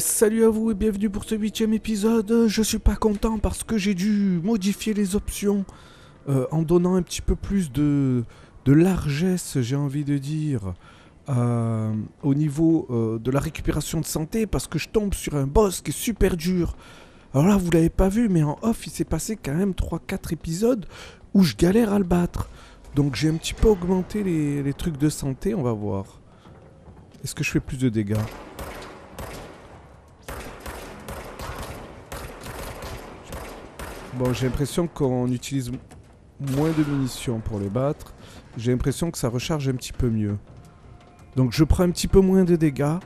Salut à vous et bienvenue pour ce huitième épisode. Je suis pas content parce que j'ai dû modifier les options euh, en donnant un petit peu plus de, de largesse, j'ai envie de dire, euh, au niveau euh, de la récupération de santé parce que je tombe sur un boss qui est super dur. Alors là, vous l'avez pas vu, mais en off, il s'est passé quand même 3-4 épisodes où je galère à le battre. Donc j'ai un petit peu augmenté les trucs de santé, on va voir. Est-ce que je fais plus de dégâts? Bon, j'ai l'impression qu'on utilise moins de munitions pour les battre. J'ai l'impression que ça recharge un petit peu mieux. Donc je prends un petit peu moins de dégâts.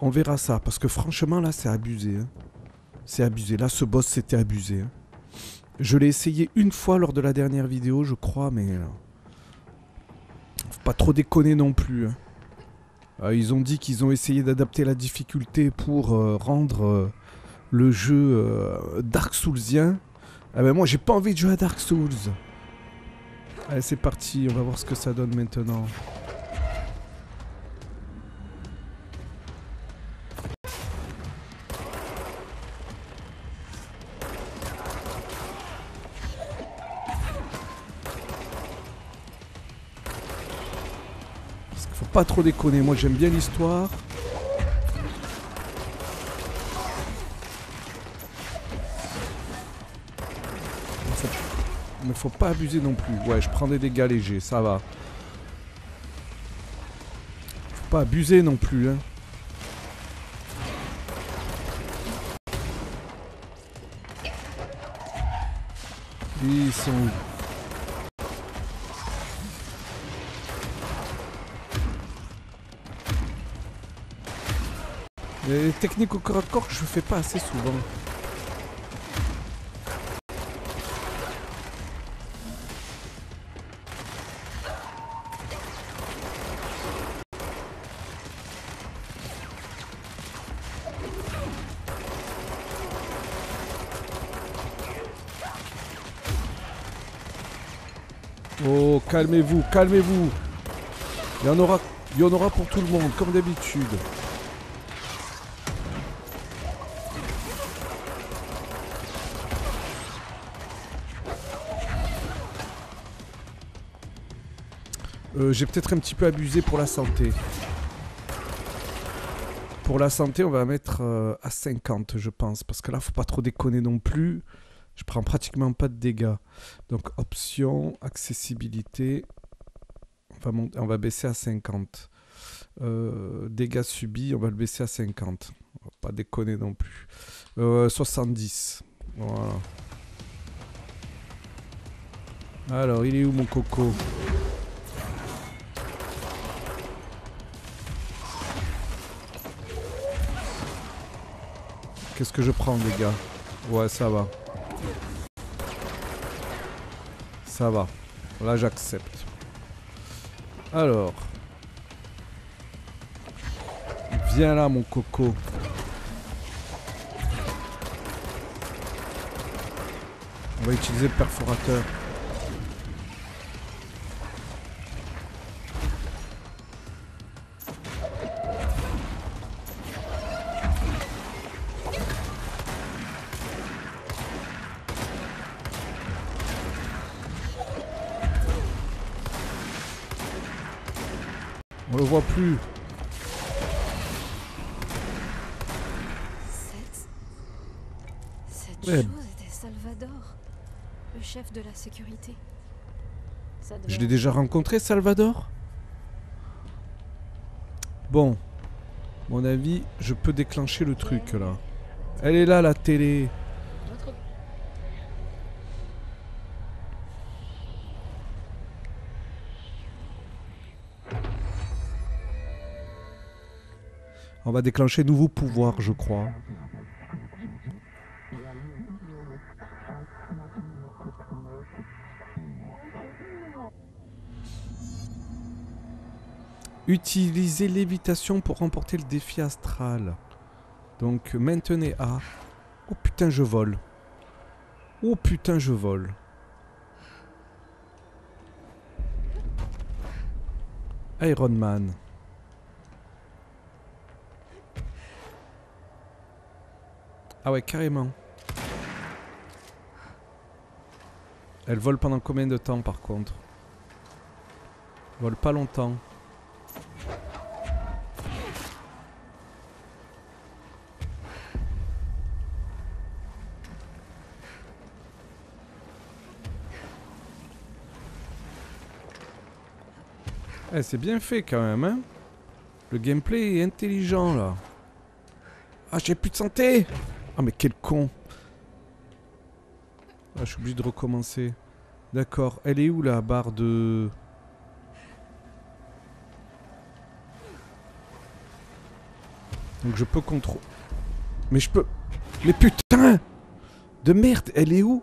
On verra ça. Parce que franchement, là, c'est abusé. hein. C'est abusé. Là, ce boss, c'était abusé. hein. Je l'ai essayé une fois lors de la dernière vidéo, je crois, mais... euh, Faut pas trop déconner non plus. hein. Euh, ils ont dit qu'ils ont essayé d'adapter la difficulté pour euh, rendre le jeu Dark Soulsien. Ah ben moi j'ai pas envie de jouer à Dark Souls. Allez c'est parti, on va voir ce que ça donne maintenant. Parce qu'il faut pas trop déconner, moi j'aime bien l'histoire. Mais faut pas abuser non plus. Ouais, je prends des dégâts légers, ça va. Faut pas abuser non plus, hein. Ils sont où? Les techniques au corps à corps je fais pas assez souvent. Calmez-vous, calmez-vous. Il y en aura, pour tout le monde, comme d'habitude. Euh, J'ai peut-être un petit peu abusé pour la santé. Pour la santé, on va mettre euh, à 50, je pense. Parce que là, faut pas trop déconner non plus. Je prends pratiquement pas de dégâts. Donc, option, accessibilité. On va, baisser à 50. Euh, dégâts subis, on va le baisser à 50. On va pas déconner non plus. Euh, 70. Voilà. Alors, il est où mon coco? Qu'est-ce que je prends, les gars? Ouais, ça va. Ça va. Là, j'accepte. Alors. Viens là, mon coco. On va utiliser le perforateur. On le voit plus. Cette... Cette Ouais. chose était Salvador, le chef de la sécurité. Ça devait Je l'ai déjà rencontré, Salvador? Bon. Mon avis, je peux déclencher le truc là. Elle est là, la télé. On va déclencher nouveau pouvoir, je crois. Utilisez l'évitation pour remporter le défi astral. Donc maintenez A. Oh putain, je vole. Oh putain, je vole. Iron Man. Ah ouais, carrément. Elle vole pendant combien de temps par contre? Elle vole pas longtemps. Eh, c'est bien fait quand même, hein? Le gameplay est intelligent là. Ah, j'ai plus de santé Ah, mais quel con Ah, je suis obligé de recommencer. D'accord. Elle est où la barre de... Donc je peux contrôler... Mais je peux... Mais putain De merde, elle est où?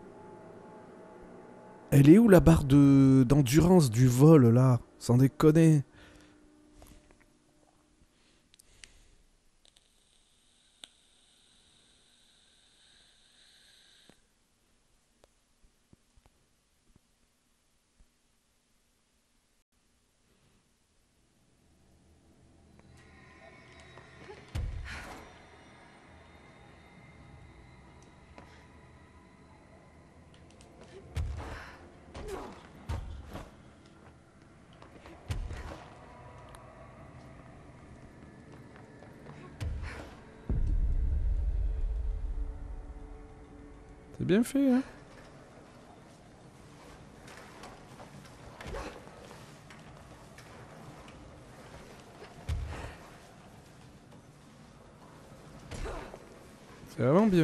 Elle est où la barre de d'endurance du vol là? Sans déconner. C'est bien fait, hein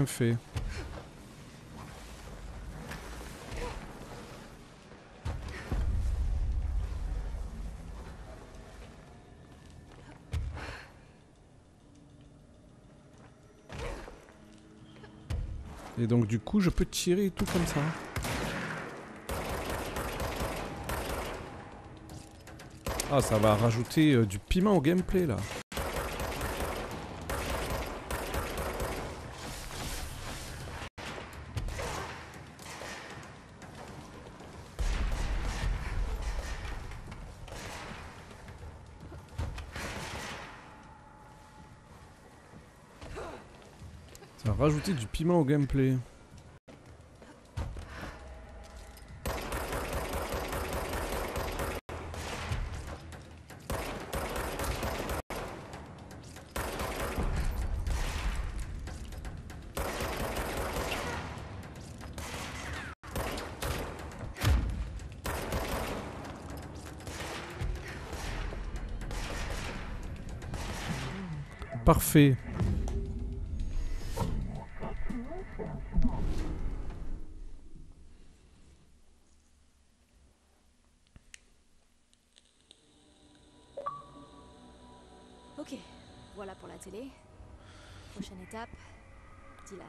Fait. Et donc du coup je peux tirer tout comme ça. Ah ça va rajouter euh, du piment au gameplay là. Rajouter du piment au gameplay. Parfait. Ok, voilà pour la télé. Prochaine étape, Dylan.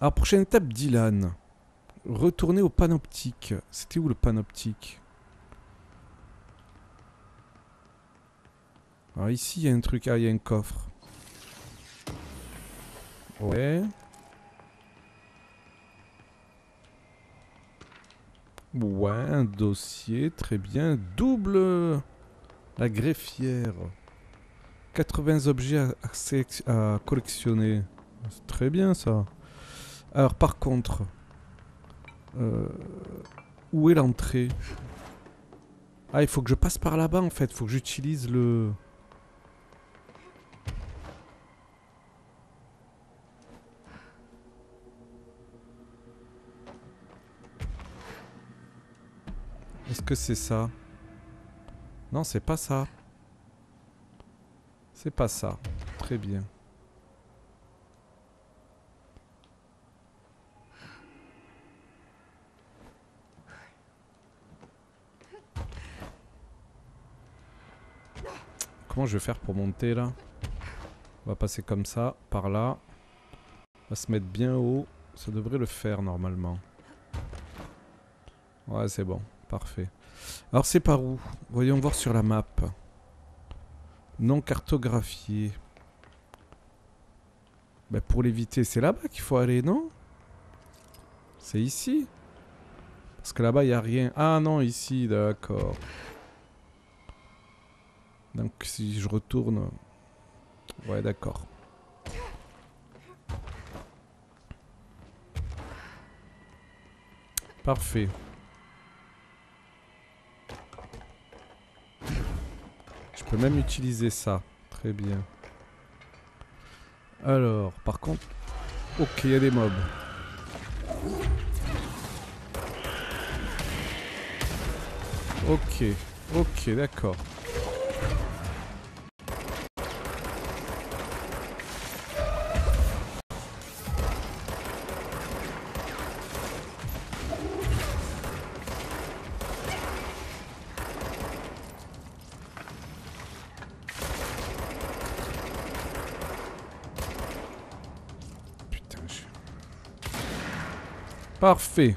Alors prochaine étape Dylan. Retourner au panoptique. C'était où le panoptique? Alors ici il y a un truc, ah il y a un coffre. Ouais. Ouais, un dossier, très bien. Double la greffière. 80 objets à, à collectionner. C'est très bien ça. Alors par contre, euh, où est l'entrée? Ah, il faut que je passe par là-bas en fait. Il faut que j'utilise le... Est-ce que c'est ça? Non, c'est pas ça. C'est pas ça. Très bien. Je vais faire pour monter là? On va passer comme ça, par là. On va se mettre bien haut. Ça devrait le faire normalement. Ouais, c'est bon. Parfait. Alors c'est par où? Voyons voir sur la map. Non cartographié. Ben, pour l'éviter, c'est là-bas qu'il faut aller, non? C'est ici? Parce que là-bas, il n'y a rien. Ah non, ici, d'accord. Donc si je retourne... Ouais d'accord. Parfait. Je peux même utiliser ça. Très bien. Alors, par contre... Ok, il y a des mobs. Ok, ok, d'accord. Parfait.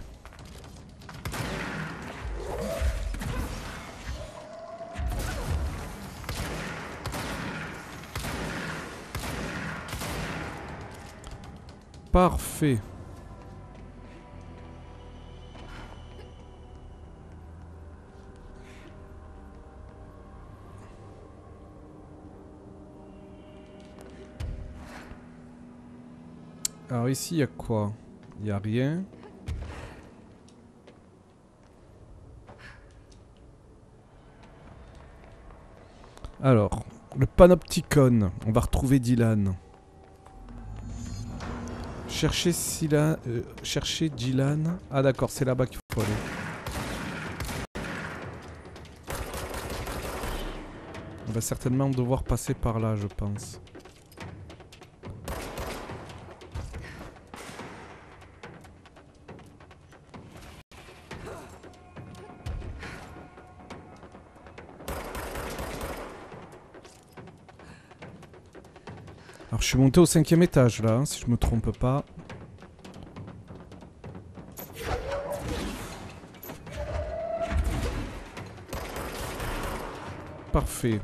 Parfait. Alors ici, il y a quoi? Il y a rien. Alors, le panopticon. On va retrouver Dylan. Chercher Sila, euh, chercher Dylan. Ah d'accord, c'est là-bas qu'il faut aller. On va certainement devoir passer par là, je pense. Alors je suis monté au cinquième étage là, hein, si je me trompe pas. Parfait.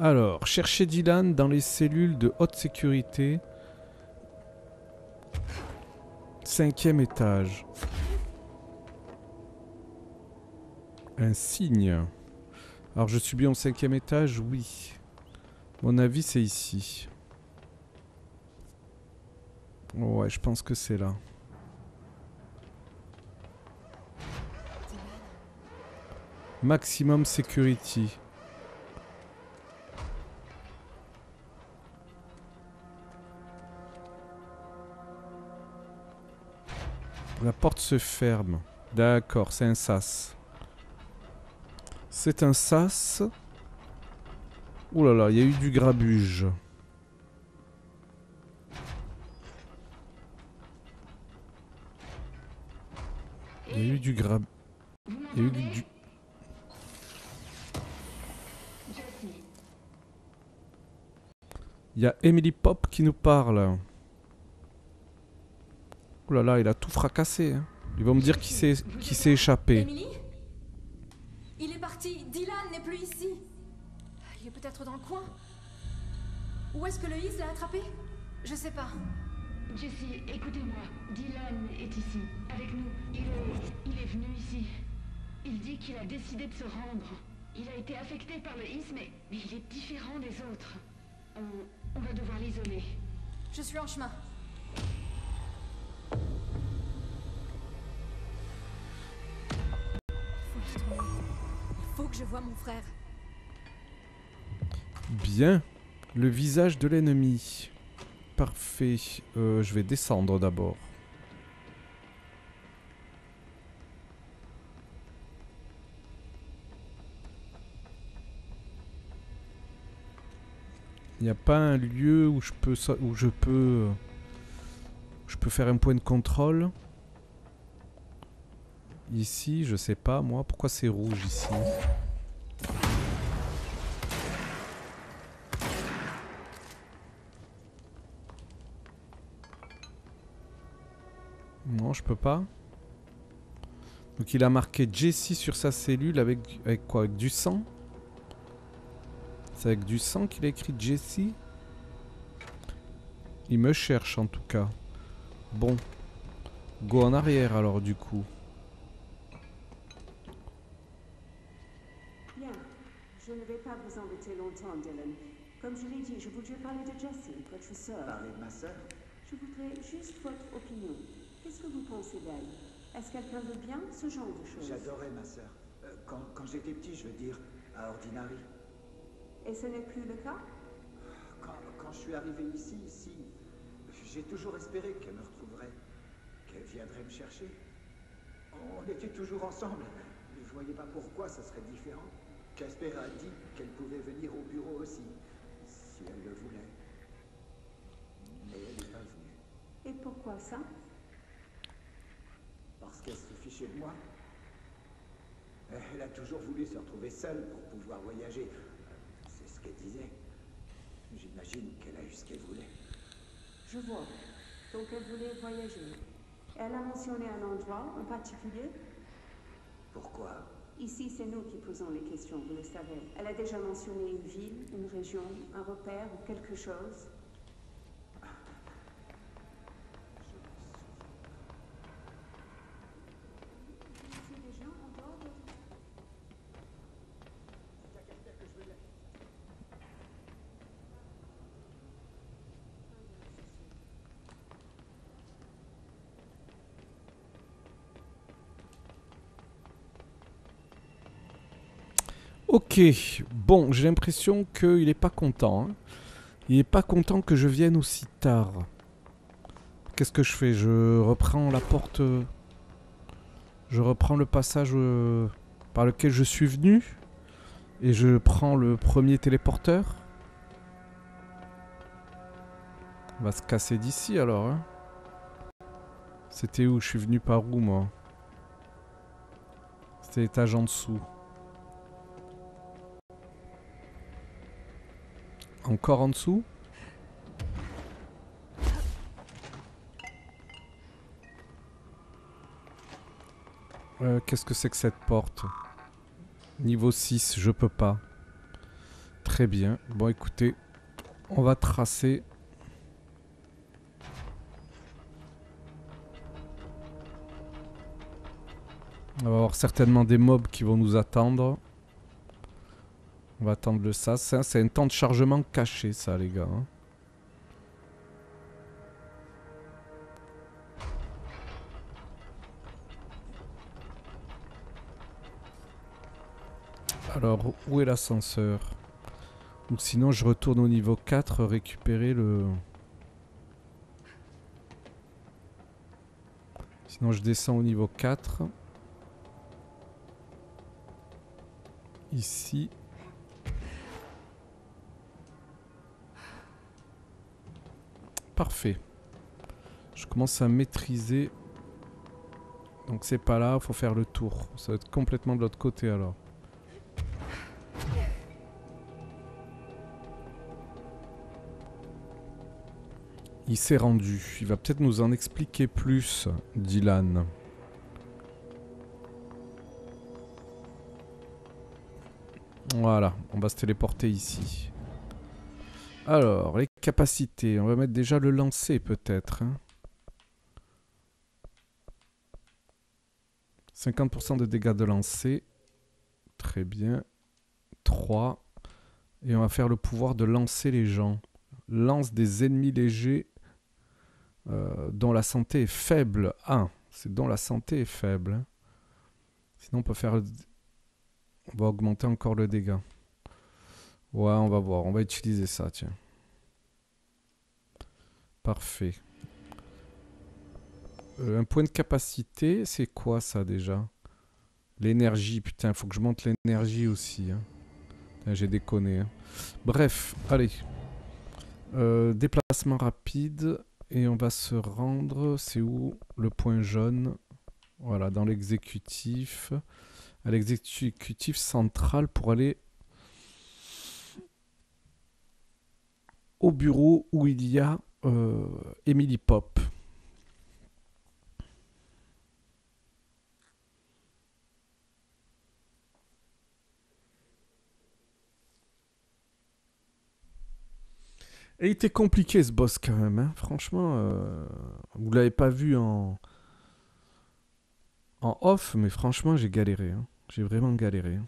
Alors, chercher Dylan dans les cellules de haute sécurité. Cinquième étage. Un signe. Alors je suis bien au cinquième étage, oui. Mon avis c'est ici. Ouais, je pense que c'est là. Maximum security. La porte se ferme. D'accord, c'est un sas. C'est un sas. Ouh là là, il y a eu du grabuge. Il y a eu du grab... Il y a eu du... Il y a Emily Pop qui nous parle. Ouh là là, il a tout fracassé. hein. Ils vont me dire qui s'est échappé. Il est parti. Dylan n'est plus ici. Il est peut-être dans le coin. Où est-ce que le Is l'a attrapé? Je sais pas. Jessie, écoutez-moi. Dylan est ici, avec nous. Il est, il est venu ici. Il dit qu'il a décidé de se rendre. Il a été affecté par le Is, mais, mais il est différent des autres. On, on va devoir l'isoler. Je suis en chemin. Je voie mon frère. Bien. Le visage de l'ennemi. Parfait. Euh, je vais descendre d'abord. Il n'y a pas un lieu où je peux où je peux je peux faire un point de contrôle? Ici, je sais pas moi pourquoi c'est rouge ici? Non, je peux pas. Donc il a marqué Jessie sur sa cellule avec, avec quoi? Avec du sang? C'est avec du sang qu'il a écrit Jessie Il me cherche en tout cas. Bon. Go en arrière alors du coup. Bien, je ne vais pas vous embêter longtemps, Dylan. Comme je l'ai dit, je voudrais parler de Jessie, votre sœur. Parler de ma sœur? Je voudrais juste votre opinion. Qu'est-ce que vous pensez d'elle? Est-ce quelqu'un de bien Ce genre de choses? J'adorais ma sœur. Euh, quand quand j'étais petit, je veux dire, à Ordinary. Et ce n'est plus le cas? Quand, quand je suis arrivé ici, ici, j'ai toujours espéré qu'elle me retrouverait, qu'elle viendrait me chercher. On était toujours ensemble. Je voyais pas pourquoi ça serait différent. Casper a dit qu'elle pouvait venir au bureau aussi, si elle le voulait. Mais elle n'est pas venue, Et pourquoi ça? Parce qu'elle se fichait de moi. Elle a toujours voulu se retrouver seule pour pouvoir voyager. C'est ce qu'elle disait. J'imagine qu'elle a eu ce qu'elle voulait. Je vois. Donc elle voulait voyager. Elle a mentionné un endroit en particulier Pourquoi? Ici, c'est nous qui posons les questions, vous le savez. Elle a déjà mentionné une ville, une région, un repère ou quelque chose. Bon, j'ai l'impression qu'il n'est pas content. hein. Il n'est pas content que je vienne aussi tard. Qu'est-ce que je fais? Je reprends la porte... euh, Je reprends le passage euh, par lequel je suis venu. Et je prends le premier téléporteur. On va se casser d'ici alors. hein. C'était où? Je suis venu par où moi? C'était l'étage en dessous. Encore en dessous Euh, Qu'est-ce que c'est que cette porte? Niveau 6, je peux pas. Très bien. Bon, écoutez, on va tracer. On va avoir certainement des mobs qui vont nous attendre. On va attendre le ça. Ça, C'est un temps de chargement caché, ça, les gars. hein. Alors, où est l'ascenseur? Ou sinon, je retourne au niveau 4 récupérer le... Sinon, je descends au niveau 4. Ici. Parfait. Je commence à maîtriser. Donc c'est pas là, faut faire le tour. Ça va être complètement de l'autre côté alors. Il s'est rendu. Il va peut-être nous en expliquer plus, Dylan. Voilà, on va se téléporter ici. Alors, les capacités. On va mettre déjà le lancer peut-être. hein. 50% de dégâts de lancer. Très bien. 3. Et on va faire le pouvoir de lancer les gens. Lance des ennemis légers euh, dont la santé est faible. 1. C'est dont la santé est faible. hein. Sinon on peut faire... On va augmenter encore le dégât. Ouais, on va voir. On va utiliser ça, tiens. Parfait. Euh, un point de capacité, c'est quoi ça déjà? L'énergie, putain, faut que je monte l'énergie aussi. hein. J'ai déconné. hein. Bref, allez. Euh, déplacement rapide. Et on va se rendre. C'est où? Le point jaune Voilà, dans l'exécutif. À l'exécutif central pour aller au bureau où il y a Emily Pop. Et il était compliqué ce boss quand même, hein. franchement. euh, vous l'avez pas vu en en off, mais franchement j'ai galéré. hein. J'ai vraiment galéré. hein.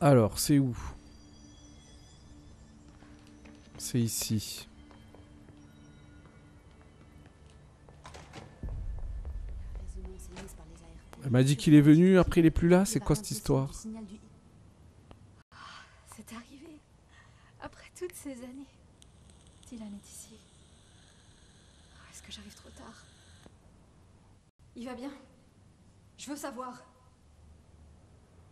Alors, c'est où? C'est ici. Elle m'a dit qu'il est venu, après il est plus là, c'est quoi cette histoire? C'est arrivé. Après toutes ces années. Dylan est ici. Ah, Est-ce que j'arrive trop tard? Il va bien? Je veux savoir.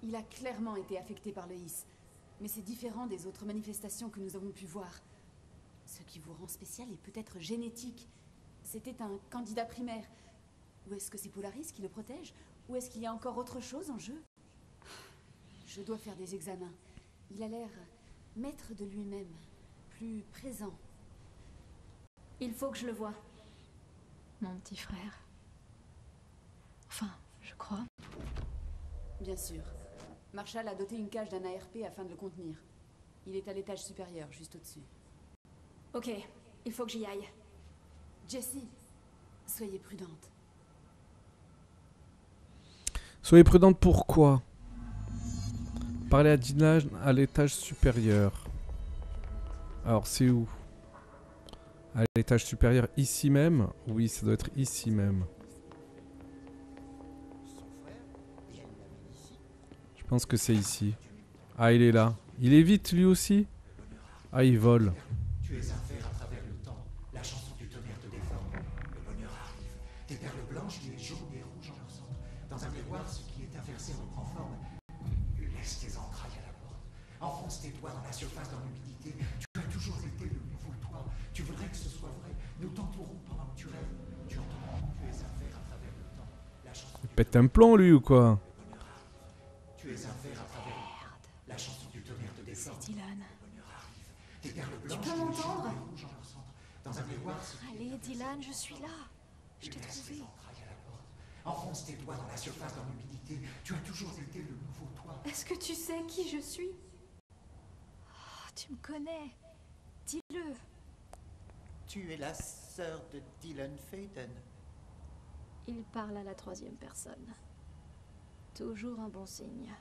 Il a clairement été affecté par le HIS, mais c'est différent des autres manifestations que nous avons pu voir. Ce qui vous rend spécial est peut-être génétique. C'était un candidat primaire. Ou est-ce que c'est Polaris qui le protège? Ou est-ce qu'il y a encore autre chose en jeu? Je dois faire des examens. Il a l'air maître de lui-même, plus présent. Il faut que je le voie. Mon petit frère. Enfin, je crois. Bien sûr. Marshall a doté une cage d'un ARP afin de le contenir. Il est à l'étage supérieur, juste au-dessus. Ok, il faut que j'y aille. Jessie, soyez prudente. Soyez prudente pourquoi? Parlez à Dylan à l'étage supérieur. Alors c'est où? À l'étage supérieur ici même? Oui, ça doit être ici même. Je pense que c'est ici. Ah, il est là. Il est vite lui aussi Ah, il vole. Tu es un fer à travers le temps. La chanson du tonnerre te déforme. Le bonheur arrive. Tes perles blanches, les jaunes et rouges en leur centre. Dans un miroir, ce qui est inversé reprend forme. Laisse tes entrailles à la porte. Enfonce tes doigts dans la surface, dans l'humidité. Tu as toujours été le nouveau toi. Tu voudrais que ce soit vrai. Nous t'entourons pendant que tu rêves. Tu entends. Tu es un fer à travers le temps. La chanson Il pète un plomb lui ou quoi? Suis là. Je t'ai trouvé. Enfonce tes doigts dans la surface, dans l'humidité. Tu as toujours été le nouveau toi. Est-ce que tu sais qui je suis? Oh, Tu me connais. Dis-le. Tu es la sœur de Dylan Faden. Il parle à la troisième personne. Toujours un bon signe.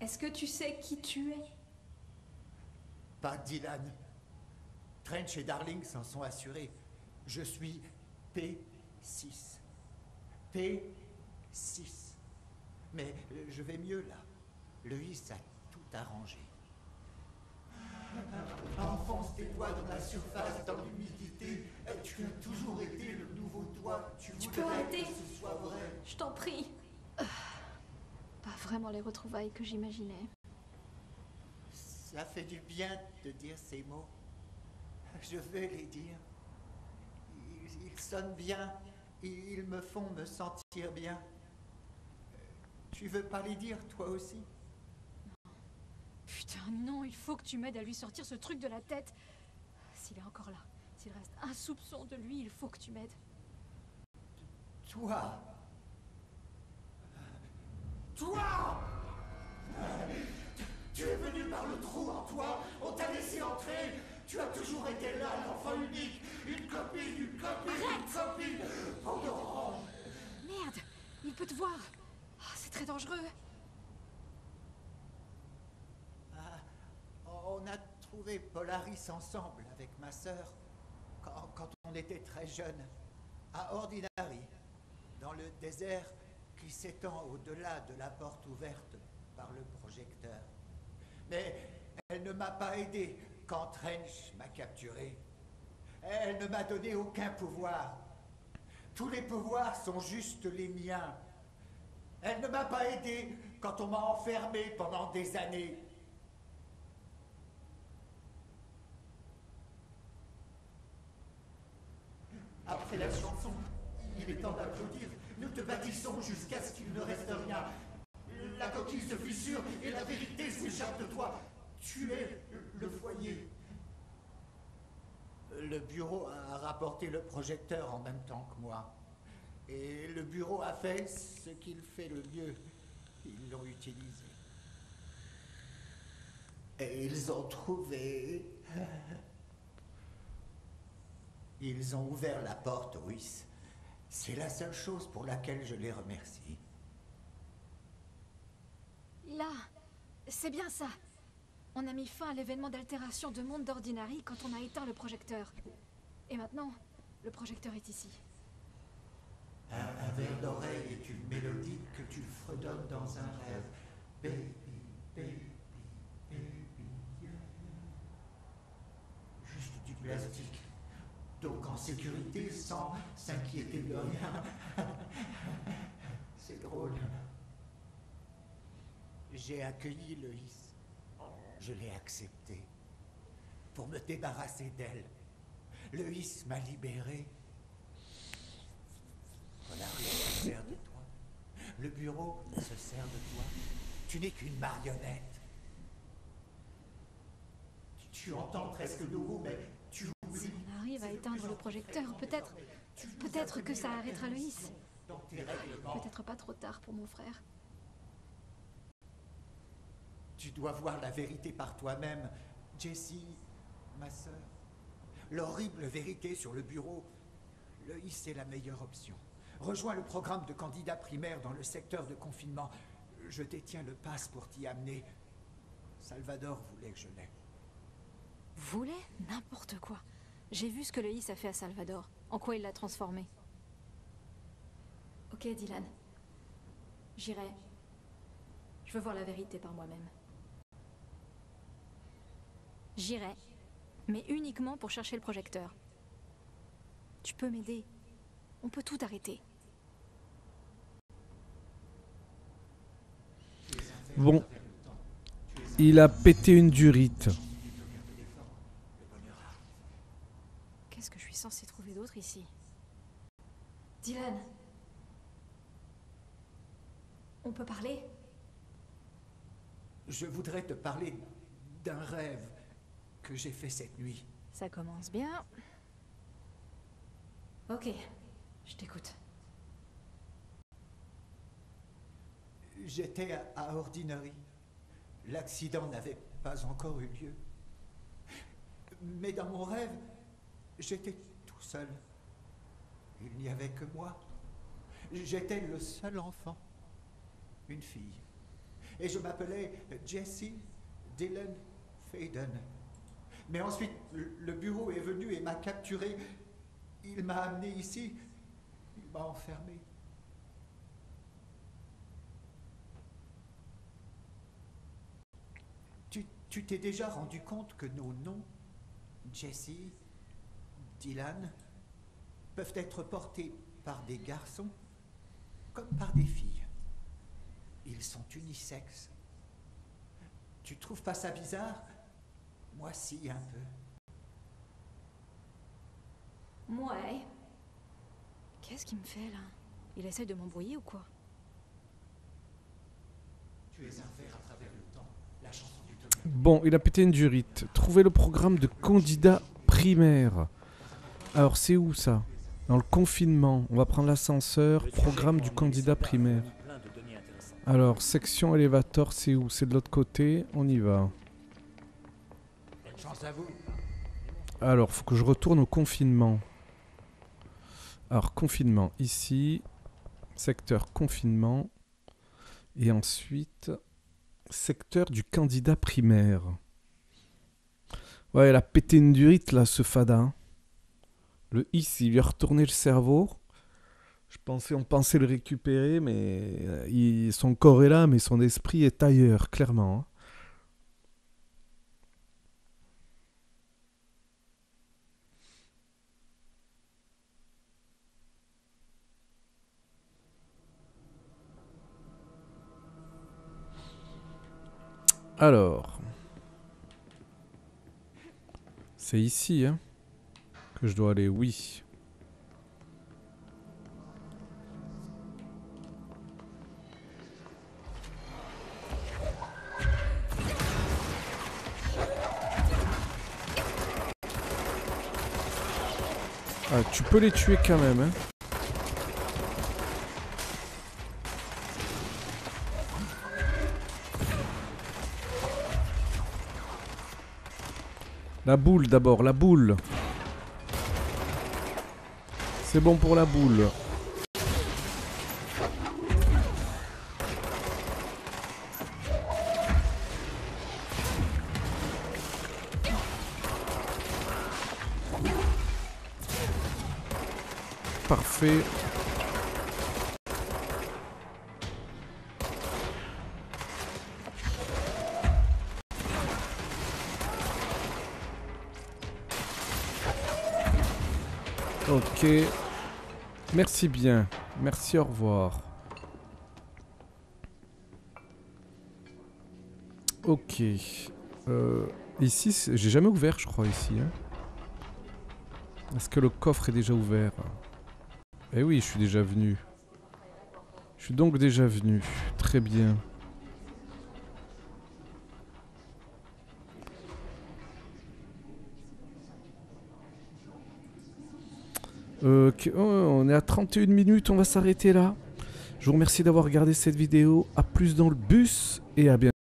Est-ce que tu sais qui tu es? Pas Dylan. Trench et Darling s'en sont assurés. Je suis P6. P6. Mais euh, je vais mieux là. Le a tout arrangé. Enfonce tes doigts dans la surface, dans l'humidité. Tu as toujours été le nouveau toi? Tu, Tu peux arrêter? que ce soit vrai. Je t'en prie. Euh, Pas vraiment les retrouvailles que j'imaginais. Ça fait du bien de dire ces mots. Je veux les dire. Ils, sonnent bien. Ils me font me sentir bien. Tu veux pas les dire, toi aussi? Putain, non, il faut que tu m'aides à lui sortir ce truc de la tête. S'il est encore là, s'il reste un soupçon de lui, il faut que tu m'aides. Toi Toi Tu es venu par le trou en toi. On t'a laissé entrer. Tu as toujours été là, l'enfant unique. Une copine, une copine, une copine. Non Merde, il peut te voir. Ah, c'est très dangereux. Ah, on a trouvé Polaris ensemble avec ma sœur quand, quand on était très jeune, à Ordinary, dans le désert qui s'étend au-delà de la porte ouverte par le projecteur. Mais elle ne m'a pas aidé quand Trench m'a capturé. Elle ne m'a donné aucun pouvoir. Tous les pouvoirs sont juste les miens. Elle ne m'a pas aidé quand on m'a enfermé pendant des années. Après la chanson, il est temps d'applaudir. Nous te bâtissons jusqu'à ce qu'il ne reste rien. La coquille se fissure et la vérité s'échappe de toi. Tu es le foyer. Le bureau a rapporté le projecteur en même temps que moi. Et le bureau a fait ce qu'il fait le mieux. Ils l'ont utilisé. Et ils ont trouvé... Ils ont ouvert la porte WIS. C'est la seule chose pour laquelle je les remercie. Là, C'est bien ça. On a mis fin à l'événement d'altération de monde d'Ordinary quand on a éteint le projecteur. Et maintenant, le projecteur est ici. Un, verre d'oreille est une mélodie que tu fredonnes dans un rêve. Baby, baby, baby. Juste du plastique. Donc en sécurité, sans s'inquiéter de rien. C'est drôle. J'ai accueilli Loïs. Je l'ai acceptée. Pour me débarrasser d'elle. Loïs m'a libéré. Polaris se sert de toi. Le bureau se sert de toi. Tu n'es qu'une marionnette. Tu, entends presque nouveau, mais tu Si on arrive à éteindre le projecteur, peut-être. Peut-être que ça arrêtera règlements. Peut-être pas trop tard pour mon frère. Tu dois voir la vérité par toi-même. Jessie, ma sœur. L'horrible vérité sur le bureau. Loïs est la meilleure option. Rejoins le programme de candidat primaire dans le secteur de confinement. Je détiens le pass pour t'y amener. Salvador voulait que je l'aie. Voulait? N'importe quoi. J'ai vu ce que le Is a fait à Salvador. En quoi il l'a transformé. Ok, Dylan. J'irai. Je veux voir la vérité par moi-même. J'irai. Mais uniquement pour chercher le projecteur. Tu peux m'aider. On peut tout arrêter. Bon. Il a pété une durite. Qu'est-ce que je suis censée trouver d'autre ici? Dylan On peut parler? Je voudrais te parler d'un rêve que j'ai fait cette nuit. Ça commence bien. Ok, je t'écoute. J'étais à, Ordinary. L'accident n'avait pas encore eu lieu. Mais dans mon rêve, j'étais tout seul. Il n'y avait que moi. J'étais le seul enfant. Une fille. Et je m'appelais Jessie Dylan Faden. Mais ensuite, le bureau est venu et m'a capturé. Il m'a amené ici. Il m'a enfermé. Tu t'es déjà rendu compte que nos noms, Jessie, Dylan, peuvent être portés par des garçons comme par des filles. Ils sont unisexes. Tu trouves pas ça bizarre? Moi si, un peu. Ouais. Qu'est-ce qu'il me fait là? Il essaye de m'embrouiller ou quoi? Tu es un à travers le temps. La chanson du. Bon, il a pété une durite. Trouvez le programme de candidat primaire. Alors, c'est où ça? Dans le confinement. On va prendre l'ascenseur. Programme du candidat primaire. Alors, section élévateur, c'est où? C'est de l'autre côté. On y va. Chance à vous. Alors, faut que je retourne au confinement. Alors, confinement, ici. Secteur confinement. Et ensuite, secteur du candidat primaire. Ouais, elle a pété une durite, là, ce fada. hein. Le is, il lui a retourné le cerveau. Je pensais, on pensait le récupérer, mais euh, son corps est là, mais son esprit est ailleurs, clairement. Alors. C'est ici, hein, que je dois aller, oui. Ah, tu peux les tuer quand même, hein. La boule d'abord, la boule. C'est bon pour la boule. Parfait. Merci bien. Merci, au revoir. Ok. Euh, ici, j'ai jamais ouvert, je crois, ici. hein. Est-ce que le coffre est déjà ouvert? Eh oui, je suis déjà venu. Je suis donc déjà venu. Très bien. Euh, oh, on est à 31 minutes, on va s'arrêter là. Je vous remercie d'avoir regardé cette vidéo. A plus dans le bus et à bientôt.